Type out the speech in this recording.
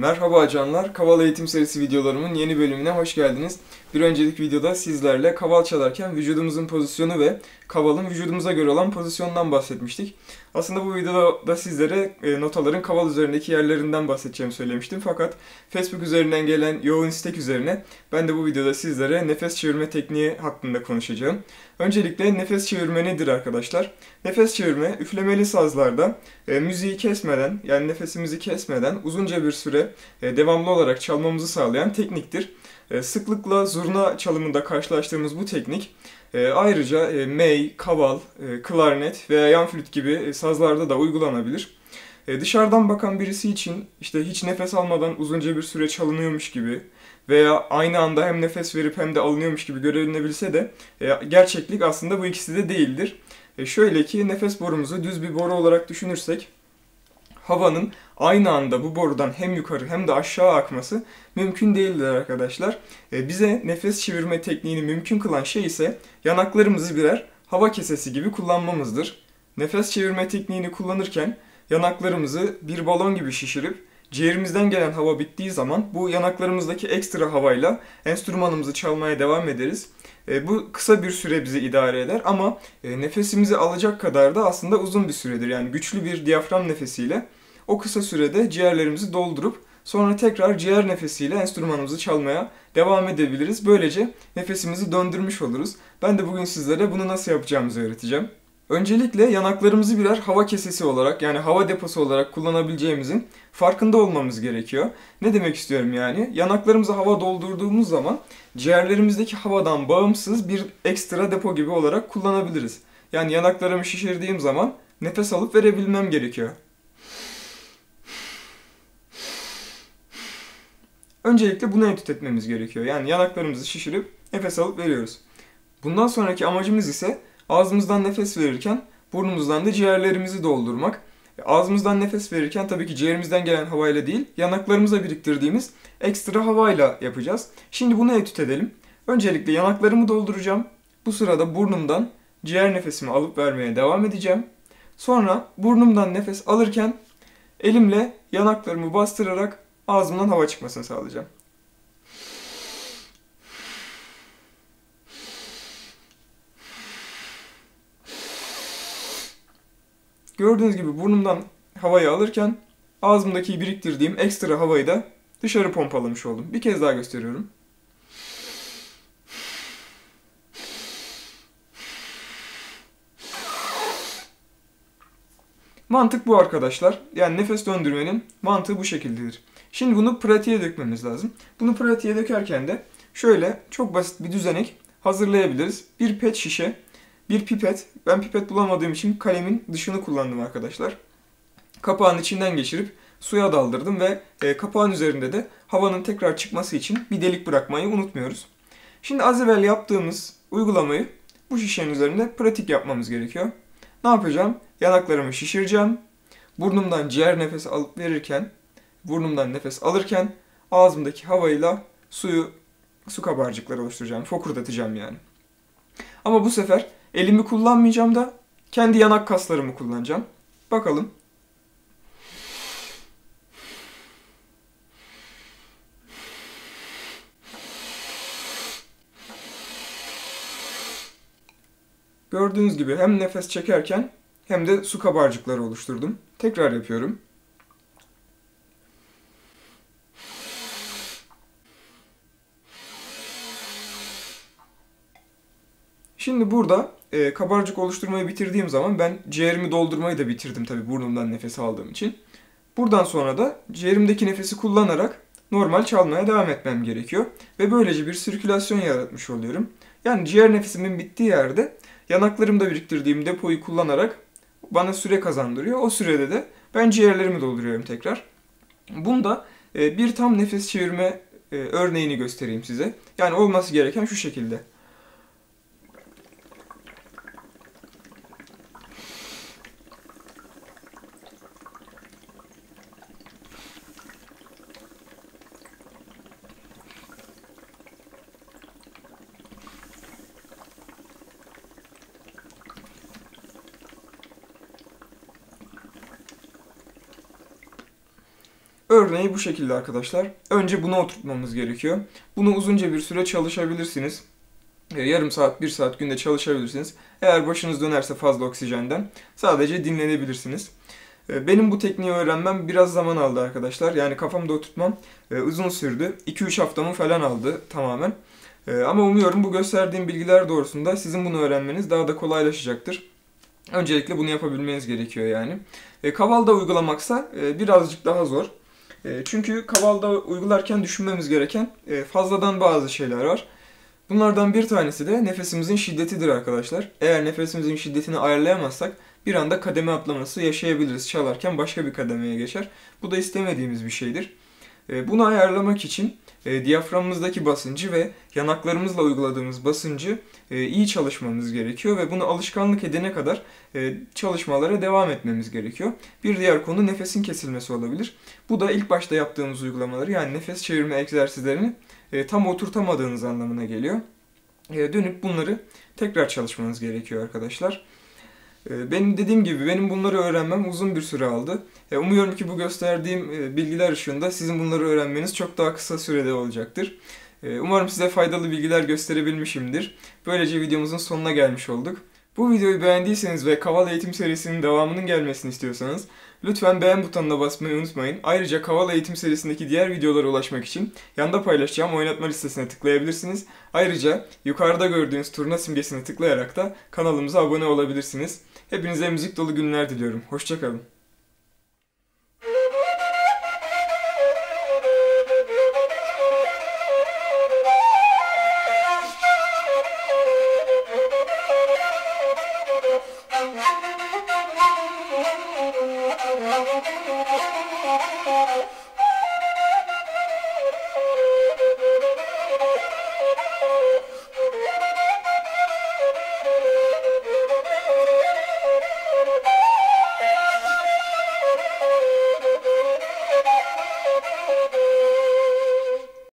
Merhaba canlar, Kaval Eğitim serisi videolarımın yeni bölümüne hoş geldiniz. Bir öncelik videoda sizlerle kaval çalarken vücudumuzun pozisyonu ve kavalın vücudumuza göre olan pozisyonundan bahsetmiştik. Aslında bu videoda da sizlere e, notaların kaval üzerindeki yerlerinden bahsedeceğimi söylemiştim. Fakat Facebook üzerinden gelen yoğun istek üzerine ben de bu videoda sizlere nefes çevirme tekniği hakkında konuşacağım. Öncelikle nefes çevirme nedir arkadaşlar? Nefes çevirme üflemeli sazlarda e, müziği kesmeden yani nefesimizi kesmeden uzunca bir süre e, devamlı olarak çalmamızı sağlayan tekniktir. E, sıklıkla zurna çalımında karşılaştığımız bu teknik e, ayrıca e, mey, kaval, klarnet veya yan flüt gibi sazlarda da uygulanabilir. Dışarıdan bakan birisi için işte hiç nefes almadan uzunca bir süre çalınıyormuş gibi veya aynı anda hem nefes verip hem de alınıyormuş gibi görünebilse de gerçeklik aslında bu ikisi de değildir. Şöyle ki nefes borumuzu düz bir boru olarak düşünürsek havanın aynı anda bu borudan hem yukarı hem de aşağı akması mümkün değildir arkadaşlar. E, bize nefes çevirme tekniğini mümkün kılan şey ise yanaklarımızı birer hava kesesi gibi kullanmamızdır. Nefes çevirme tekniğini kullanırken yanaklarımızı bir balon gibi şişirip ciğerimizden gelen hava bittiği zaman bu yanaklarımızdaki ekstra havayla enstrümanımızı çalmaya devam ederiz. E, bu kısa bir süre bizi idare eder ama e, nefesimizi alacak kadar da aslında uzun bir süredir. Yani güçlü bir diyafram nefesiyle o kısa sürede ciğerlerimizi doldurup sonra tekrar ciğer nefesiyle enstrümanımızı çalmaya devam edebiliriz. Böylece nefesimizi döndürmüş oluruz. Ben de bugün sizlere bunu nasıl yapacağımızı öğreteceğim. Öncelikle yanaklarımızı birer hava kesesi olarak yani hava deposu olarak kullanabileceğimizin farkında olmamız gerekiyor. Ne demek istiyorum yani? Yanaklarımıza hava doldurduğumuz zaman ciğerlerimizdeki havadan bağımsız bir ekstra depo gibi olarak kullanabiliriz. Yani yanaklarımı şişirdiğim zaman nefes alıp verebilmem gerekiyor. Öncelikle buna etüt etmemiz gerekiyor. Yani yanaklarımızı şişirip nefes alıp veriyoruz. Bundan sonraki amacımız ise ağzımızdan nefes verirken burnumuzdan da ciğerlerimizi doldurmak. Ağzımızdan nefes verirken tabii ki ciğerimizden gelen havayla değil, yanaklarımıza biriktirdiğimiz ekstra havayla yapacağız. Şimdi bunu etüt edelim. Öncelikle yanaklarımı dolduracağım. Bu sırada burnumdan ciğer nefesimi alıp vermeye devam edeceğim. Sonra burnumdan nefes alırken elimle yanaklarımı bastırarak ağzımdan hava çıkmasını sağlayacağım. Gördüğünüz gibi burnumdan havayı alırken ağzımdaki biriktirdiğim ekstra havayı da dışarı pompalamış oldum. Bir kez daha gösteriyorum. Mantık bu arkadaşlar. Yani nefes döndürmenin mantığı bu şekildedir. Şimdi bunu pratiğe dökmemiz lazım. Bunu pratiğe dökerken de şöyle çok basit bir düzenek hazırlayabiliriz. Bir pet şişe, bir pipet. Ben pipet bulamadığım için kalemin dışını kullandım arkadaşlar. Kapağın içinden geçirip suya daldırdım ve e, kapağın üzerinde de havanın tekrar çıkması için bir delik bırakmayı unutmuyoruz. Şimdi az evvel yaptığımız uygulamayı bu şişenin üzerinde pratik yapmamız gerekiyor. Ne yapacağım? Yanaklarımı şişireceğim. Burnumdan ciğer nefes alıp verirken, burnumdan nefes alırken ağzımdaki havayla suyu, su kabarcıkları oluşturacağım. Fokurdatacağım yani. Ama bu sefer elimi kullanmayacağım da kendi yanak kaslarımı kullanacağım. Bakalım. Gördüğünüz gibi hem nefes çekerken hem de su kabarcıkları oluşturdum. Tekrar yapıyorum. Şimdi burada e, kabarcık oluşturmayı bitirdiğim zaman ben ciğerimi doldurmayı da bitirdim tabii burnumdan nefes aldığım için. Buradan sonra da ciğerimdeki nefesi kullanarak normal çalmaya devam etmem gerekiyor. Ve böylece bir sirkülasyon yaratmış oluyorum. Yani ciğer nefesimin bittiği yerde yanaklarımda biriktirdiğim depoyu kullanarak bana süre kazandırıyor. O sürede de ben ciğerlerimi dolduruyorum tekrar. Bunda e, bir tam nefes çevirme e, örneğini göstereyim size. Yani olması gereken şu şekilde. Örneği bu şekilde arkadaşlar. Önce bunu oturtmamız gerekiyor. Bunu uzunca bir süre çalışabilirsiniz. E, yarım saat, bir saat günde çalışabilirsiniz. Eğer başınız dönerse fazla oksijenden sadece dinlenebilirsiniz. E, benim bu tekniği öğrenmem biraz zaman aldı arkadaşlar. Yani kafamda oturtmam e, uzun sürdü. 2-3 haftamı falan aldı tamamen. Ama umuyorum bu gösterdiğim bilgiler doğrusunda sizin bunu öğrenmeniz daha da kolaylaşacaktır. Öncelikle bunu yapabilmeniz gerekiyor yani. Kavalda uygulamaksa birazcık daha zor. Çünkü kavalda uygularken düşünmemiz gereken fazladan bazı şeyler var. Bunlardan bir tanesi de nefesimizin şiddetidir arkadaşlar. Eğer nefesimizin şiddetini ayarlayamazsak bir anda kademe atlaması yaşayabiliriz. Çalarken başka bir kademeye geçer. Bu da istemediğimiz bir şeydir. E, bunu ayarlamak için e, diyaframımızdaki basıncı ve yanaklarımızla uyguladığımız basıncı e, iyi çalışmamız gerekiyor ve bunu alışkanlık edene kadar çalışmalara devam etmemiz gerekiyor. Bir diğer konu nefesin kesilmesi olabilir. Bu da ilk başta yaptığımız uygulamaları yani nefes çevirme egzersizlerini tam oturtamadığınız anlamına geliyor. Dönüp bunları tekrar çalışmanız gerekiyor arkadaşlar. Ee, benim dediğim gibi benim bunları öğrenmem uzun bir süre aldı. Umuyorum ki bu gösterdiğim e, bilgiler ışığında sizin bunları öğrenmeniz çok daha kısa sürede olacaktır. Ee, umarım size faydalı bilgiler gösterebilmişimdir. Böylece videomuzun sonuna gelmiş olduk. Bu videoyu beğendiyseniz ve Kaval Eğitim serisinin devamının gelmesini istiyorsanız lütfen beğen butonuna basmayı unutmayın. Ayrıca Kaval Eğitim serisindeki diğer videolara ulaşmak için yanda paylaşacağım oynatma listesine tıklayabilirsiniz. Ayrıca yukarıda gördüğünüz turna simgesine tıklayarak da kanalımıza abone olabilirsiniz. Hepinize müzik dolu günler diliyorum. Hoşçakalın.